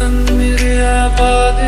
دمر يا قادر